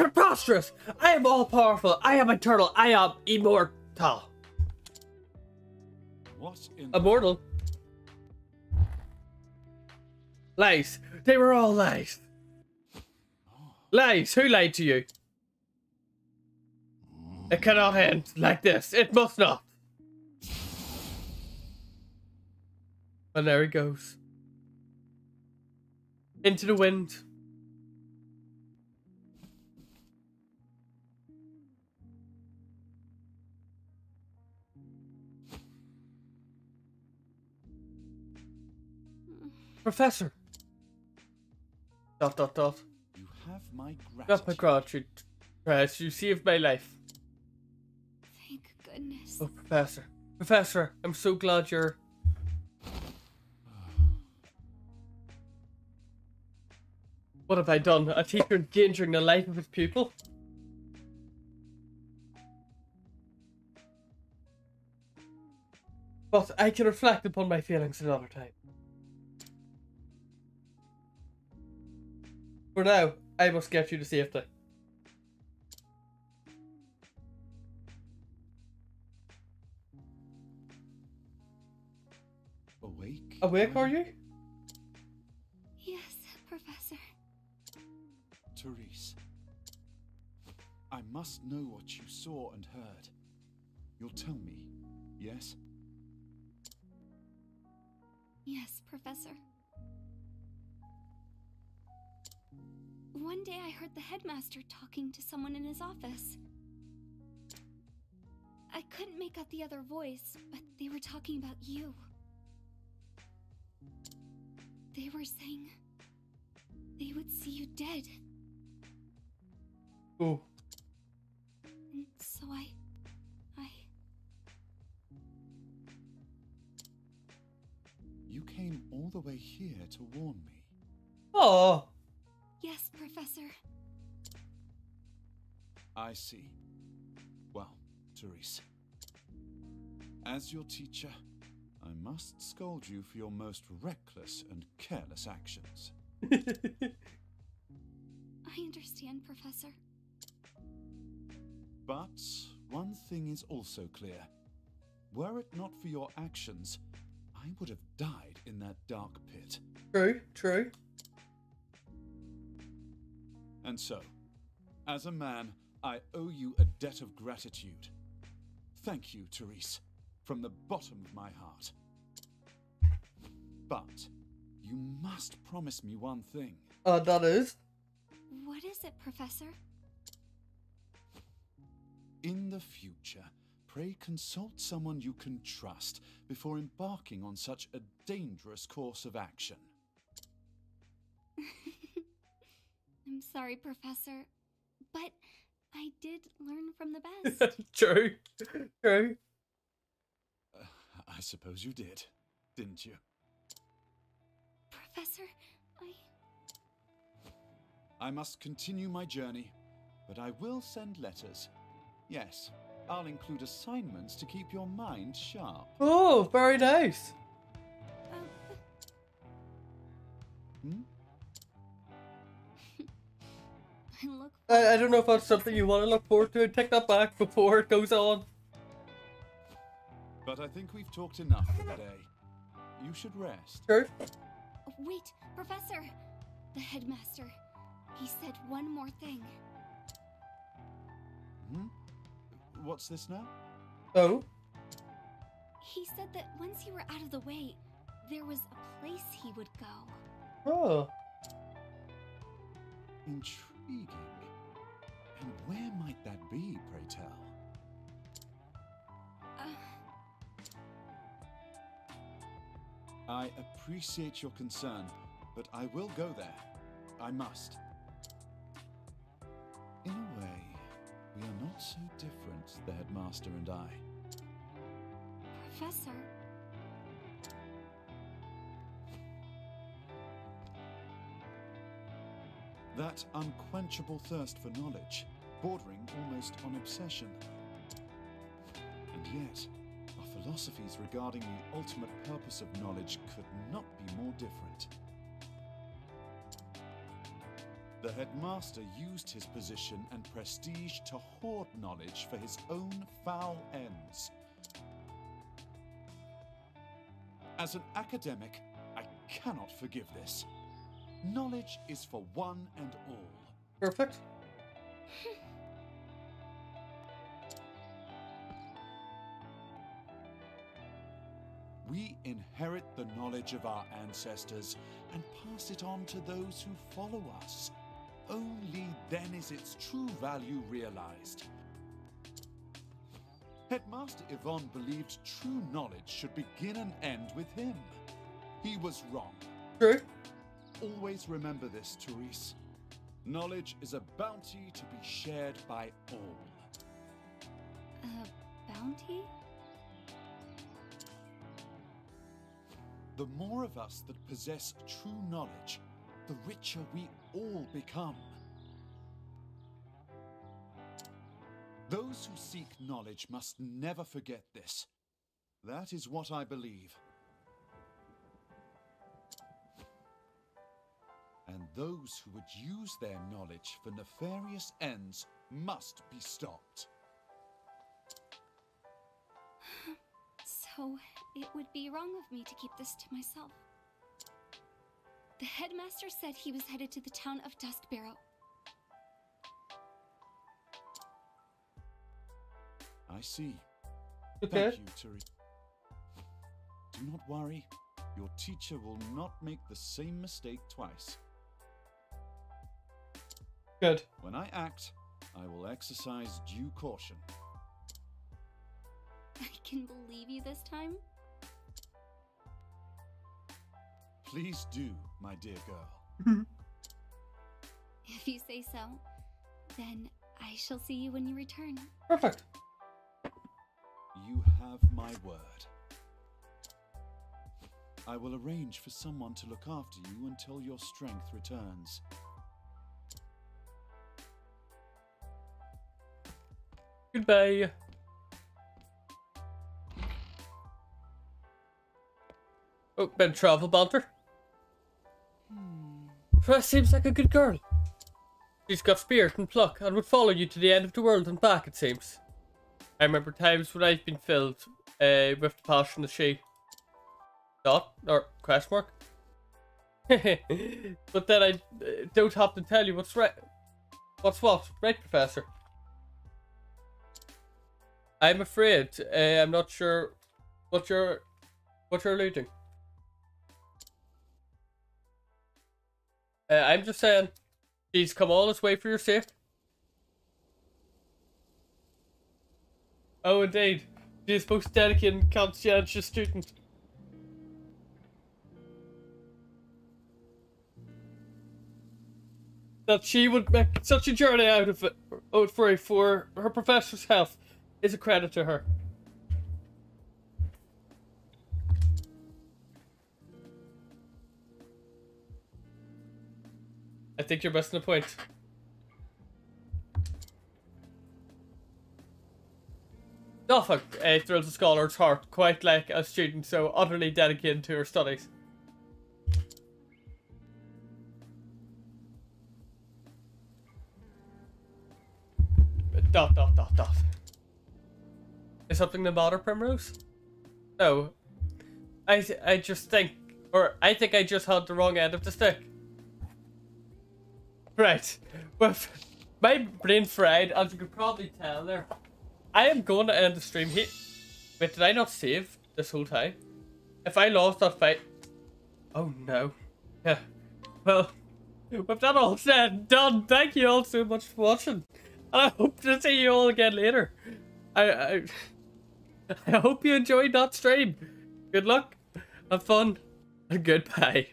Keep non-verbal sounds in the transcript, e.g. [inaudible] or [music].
preposterous! I am all powerful. I am eternal. I am immortal. What in Immortal. Lies. They were all lies. Lies. Who lied to you? It cannot end like this. It must not. And there he goes. Into the wind. Professor. Dot dot dot. you have my Got my gratitude. gratitude. Press. You saved my life. Thank goodness. Oh, Professor. Professor, I'm so glad you're. [sighs] What have I done? A teacher endangering the life of his pupil? But I can reflect upon my feelings another time. For now, I must get you to safety. Awake? Awake, are you? Yes, Professor. Therese. I must know what you saw and heard. You'll tell me, yes? Yes, Professor. One day I heard the headmaster talking to someone in his office. I couldn't make out the other voice, but they were talking about you. They were saying they would see you dead, Oh, and so I. I. You came all the way here to warn me. oh, Yes, I see. Well, Therese. As your teacher, I must scold you for your most reckless and careless actions. [laughs] I understand, Professor. But one thing is also clear. Were it not for your actions, I would have died in that dark pit. true, true. And so, as a man, I owe you a debt of gratitude. Thank you, Therese, from the bottom of my heart. But you must promise me one thing. Uh, that is. What is it, Professor? In the future, pray consult someone you can trust before embarking on such a dangerous course of action. Sorry, Professor, but I did learn from the [laughs] best. true, true. Uh, I suppose you did, didn't you? Professor, I. I must continue my journey, but I will send letters. Yes, I'll include assignments to keep your mind sharp. Oh, very nice. Um, Hmm? [laughs] I look. I, I don't know if that's something you want to look forward to. Take that back before it goes on. But I think we've talked enough for the day. You should rest. True. Wait, Professor! The headmaster. He said one more thing. Hmm? What's this now? Oh, He said that once you were out of the way, there was a place he would go. oh. Intriguing. And where might that be, pray tell? Uh, I appreciate your concern, but I will go there. I must. In a way, we are not so different, the headmaster and I. Professor, That unquenchable thirst for knowledge, bordering almost on obsession. And yet, our philosophies regarding the ultimate purpose of knowledge could not be more different. The headmaster used his position and prestige to hoard knowledge for his own foul ends. As an academic, I cannot forgive this. Knowledge is for one and all. Perfect. We inherit the knowledge of our ancestors and pass it on to those who follow us. Only then is its true value realized. Headmaster Yvon believed true knowledge should begin and end with him. He was wrong. True. Always remember this, Therese. Knowledge is a bounty to be shared by all. A bounty? The more of us that possess true knowledge, the richer we all become. Those who seek knowledge must never forget this. That is what I believe. Those who would use their knowledge for nefarious ends must be stopped. [sighs] So, it would be wrong of me to keep this to myself. The headmaster said he was headed to the town of Duskbarrow. I see. Okay. Thank you, Therese. Do not worry. Your teacher will not make the same mistake twice. Good. When I act, I will exercise due caution. [laughs] I can believe you this time? Please do, my dear girl. [laughs] If you say so, then I shall see you when you return. Perfect. You have my word. I will arrange for someone to look after you until your strength returns. Goodbye. Oh, been travel banter. That seems like a good girl. She's got spirit and pluck and would follow you to the end of the world and back, it seems. I remember times when I've been filled uh, with the passion that she... Dot? Or question mark? [laughs] but then I uh, don't have to tell you what's right. What's what? Right, Professor? I'm afraid. Uh, I'm not sure what you're what you're alluding. Uh, I'm just saying, she's come all this way for your sake. Oh, indeed. She is most dedicated and conscientious student. That she would make such a journey out of it, out for, for her professor's health is a credit to her. I think you're missing the point. Norfolk uh, thrills a scholar's heart, quite like a student so utterly dedicated to her studies. Something to matter, Primrose? No. I, I just think, or I think I just had the wrong end of the stick. Right. Well, [laughs] my brain fried, as you could probably tell there. I am going to end the stream here. Wait, did I not save this whole time? If I lost that fight... Oh no. Yeah. Well, [laughs] with that all said and done, thank you all so much for watching. And I hope to see you all again later. I, I, [laughs] I hope you enjoyed that stream. Good luck, have fun, and goodbye.